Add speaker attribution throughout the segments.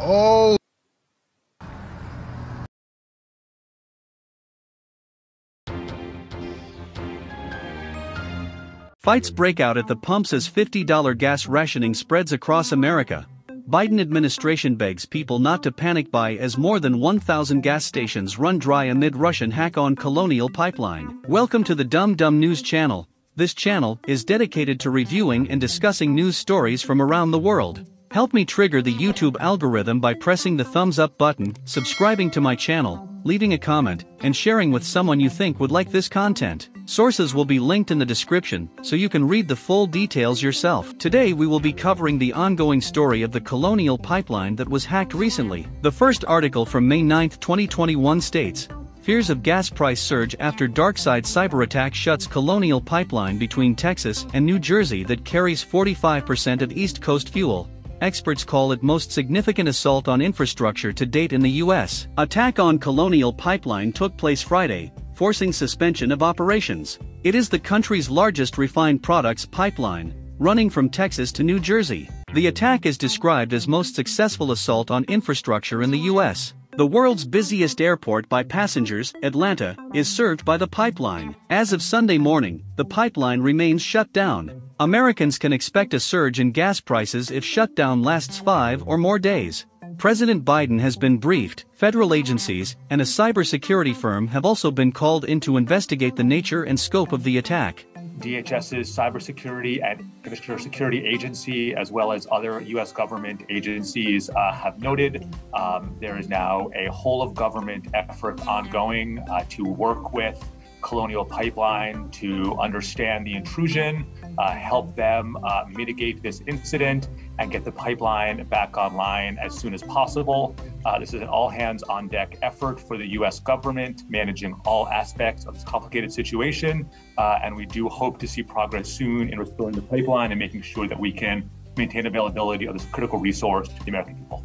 Speaker 1: Oh.
Speaker 2: Fights break out at the pumps as $50 gas rationing spreads across America. Biden administration begs people not to panic buy as more than 1,000 gas stations run dry amid Russian hack on Colonial Pipeline. Welcome to the Dum Dum News channel. This channel is dedicated to reviewing and discussing news stories from around the world. Help me trigger the YouTube algorithm by pressing the thumbs up button, subscribing to my channel, leaving a comment, and sharing with someone you think would like this content. Sources will be linked in the description, so you can read the full details yourself. Today we will be covering the ongoing story of the Colonial Pipeline that was hacked recently. The first article from May 9, 2021 states, Fears of gas price surge after DarkSide cyber attack shuts Colonial Pipeline between Texas and New Jersey that carries 45% of East Coast fuel experts call it most significant assault on infrastructure to date in the U.S. Attack on Colonial Pipeline took place Friday, forcing suspension of operations. It is the country's largest refined products pipeline, running from Texas to New Jersey. The attack is described as most successful assault on infrastructure in the U.S. The world's busiest airport by passengers, Atlanta, is served by the pipeline. As of Sunday morning, the pipeline remains shut down. Americans can expect a surge in gas prices if shutdown lasts five or more days. President Biden has been briefed, federal agencies, and a cybersecurity firm have also been called in to investigate the nature and scope of the attack.
Speaker 3: DHS's Cybersecurity and Infrastructure Security Agency, as well as other U.S. government agencies, uh, have noted um, there is now a whole of government effort ongoing uh, to work with Colonial Pipeline to understand the intrusion, uh, help them uh, mitigate this incident, and get the pipeline back online as soon as possible. Uh, this is an all hands on deck effort for the US government, managing all aspects of this complicated situation. Uh, and we do hope to see progress soon in restoring the pipeline and making sure that we can maintain availability of this critical resource to the American people.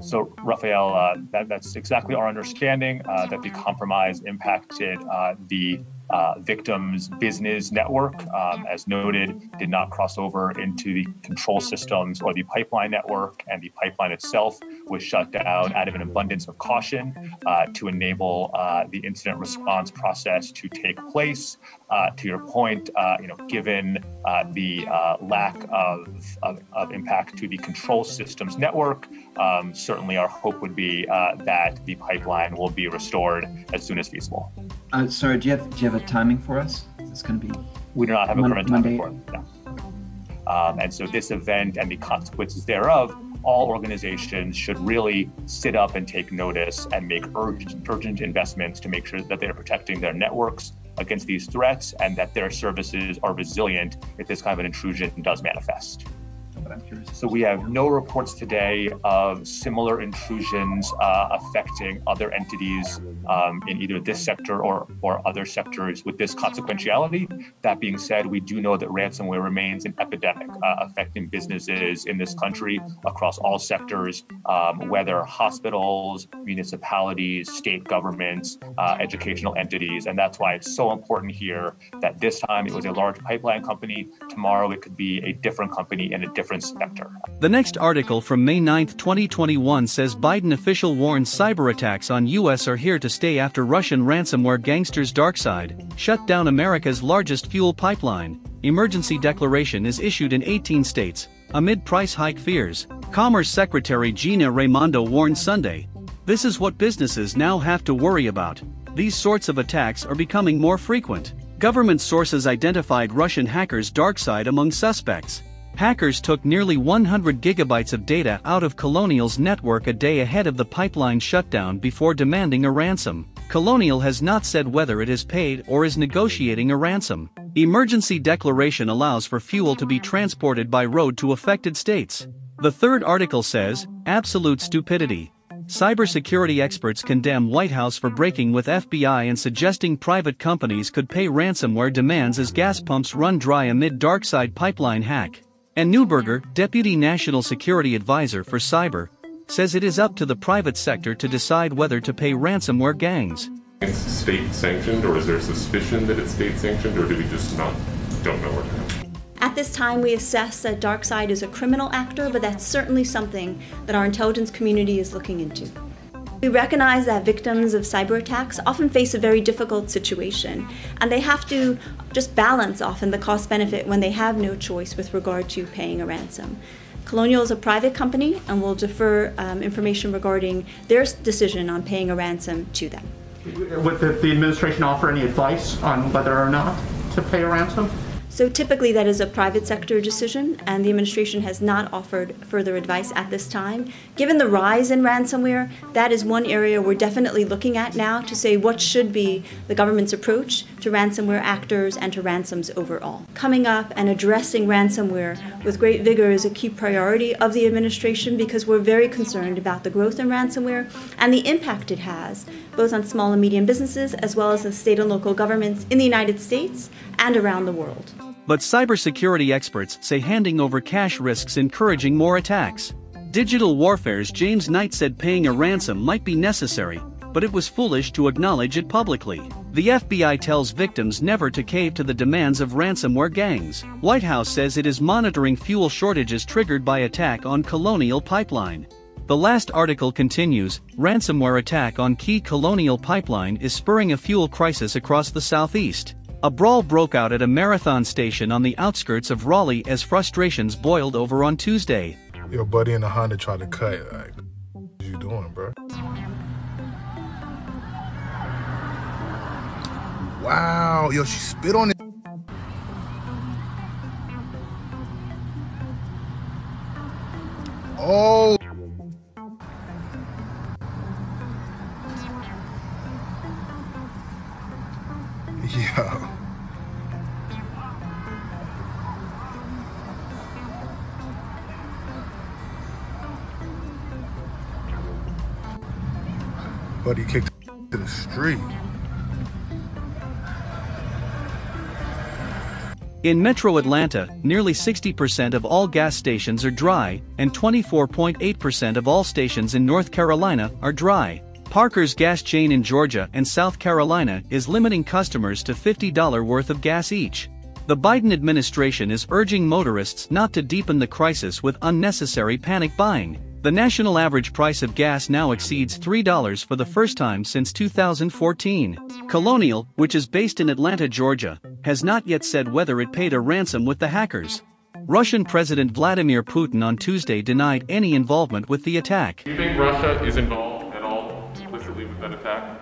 Speaker 3: So, Raphael, uh, that, that's exactly our understanding uh, that the compromise impacted uh, the uh, victims' business network, um, as noted, did not cross over into the control systems or the pipeline network, and the pipeline itself was shut down out of an abundance of caution uh, to enable uh, the incident response process to take place. Uh, to your point, uh, you know, given uh, the lack of, of, of, impact to the control systems network, um, certainly our hope would be that the pipeline will be restored as soon as feasible.
Speaker 4: Sorry, do you have do you have a timing for us? It's going to be.
Speaker 3: We do not have a current timing for it. No. Um, and so this event and the consequences thereof, all organizations should really sit up and take notice and make urgent, urgent investments to make sure that they're protecting their networks against these threats and that their services are resilient if this kind of an intrusion does manifest. So we have no reports today of similar intrusions uh, affecting other entities um, in either this sector or, or other sectors with this consequentiality. That being said, we do know that ransomware remains an epidemic uh, affecting businesses in this country across all sectors, um, whether hospitals, municipalities, state governments, uh, educational entities. And that's why it's so important here that this time it was a large pipeline company. Tomorrow it could be a different company in a different Inspector.
Speaker 2: The next article from May 9, 2021 says Biden official warns cyber attacks on U.S. are here to stay after Russian ransomware gangsters DarkSide shut down America's largest fuel pipeline. Emergency declaration is issued in 18 states. Amid price hike fears, Commerce Secretary Gina Raimondo warned Sunday. This is what businesses now have to worry about. These sorts of attacks are becoming more frequent. Government sources identified Russian hackers' DarkSide among suspects. Hackers took nearly 100 gigabytes of data out of Colonial's network a day ahead of the pipeline shutdown before demanding a ransom. Colonial has not said whether it has paid or is negotiating a ransom. Emergency declaration allows for fuel to be transported by road to affected states. The third article says, absolute stupidity. Cybersecurity experts condemn White House for breaking with FBI and suggesting private companies could pay ransomware demands as gas pumps run dry amid DarkSide pipeline hack. Anne Neuberger, Deputy National Security Advisor for Cyber, says it is up to the private sector to decide whether to pay ransomware gangs.
Speaker 5: It's state sanctioned, or is there suspicion that it's state sanctioned, or do we just not don't know what happened?
Speaker 1: At this time, we assess that DarkSide is a criminal actor, but that's certainly something that our intelligence community is looking into. We recognize that victims of cyber attacks often face a very difficult situation, and they have to just balance often the cost benefit when they have no choice with regard to paying a ransom. Colonial is a private company and will defer um, information regarding their decision on paying a ransom to them.
Speaker 5: Would the, the administration offer any advice on whether or not to pay a ransom?
Speaker 1: So typically that is a private sector decision, and the administration has not offered further advice at this time. Given the rise in ransomware, that is one area we're definitely looking at now to say what should be the government's approach to ransomware actors and to ransoms overall. Coming up and addressing ransomware with great vigor is a key priority of the administration because we're very concerned about the growth in ransomware and the impact it has both on small and medium businesses as well as the state and local governments in the United States and around the world.
Speaker 2: But cybersecurity experts say handing over cash risks encouraging more attacks. Digital Warfare's James Knight said paying a ransom might be necessary, but it was foolish to acknowledge it publicly. The FBI tells victims never to cave to the demands of ransomware gangs. White House says it is monitoring fuel shortages triggered by attack on Colonial Pipeline. The last article continues, ransomware attack on key Colonial Pipeline is spurring a fuel crisis across the southeast. A brawl broke out at a marathon station on the outskirts of Raleigh as frustrations boiled over on Tuesday.
Speaker 6: Your buddy in the Honda tried to cut. Like, what you doing, bro? Wow, yo, she spit on it. Buddy kicked to the street.
Speaker 2: In metro Atlanta, nearly 60% of all gas stations are dry, and 24.8% of all stations in North Carolina are dry. Parker's gas chain in Georgia and South Carolina is limiting customers to $50 worth of gas each. The Biden administration is urging motorists not to deepen the crisis with unnecessary panic buying. The national average price of gas now exceeds $3 for the first time since 2014. Colonial, which is based in Atlanta, Georgia, has not yet said whether it paid a ransom with the hackers. Russian President Vladimir Putin on Tuesday denied any involvement with the attack.
Speaker 7: Do you think Russia is involved at all explicitly with that attack?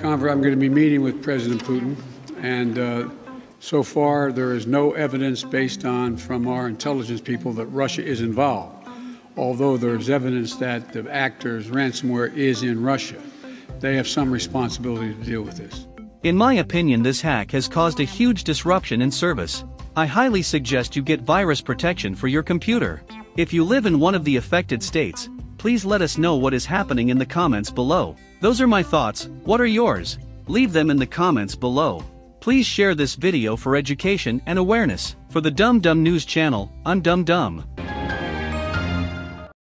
Speaker 8: Conver, I'm going to be meeting with President Putin, and uh, so far there is no evidence based on from our intelligence people that Russia is involved. Although there's evidence that the actors' ransomware is in Russia, they have some responsibility to deal with this.
Speaker 2: In my opinion, this hack has caused a huge disruption in service. I highly suggest you get virus protection for your computer. If you live in one of the affected states, please let us know what is happening in the comments below. Those are my thoughts, what are yours? Leave them in the comments below. Please share this video for education and awareness. For the Dum Dum News channel, I'm Dum Dum.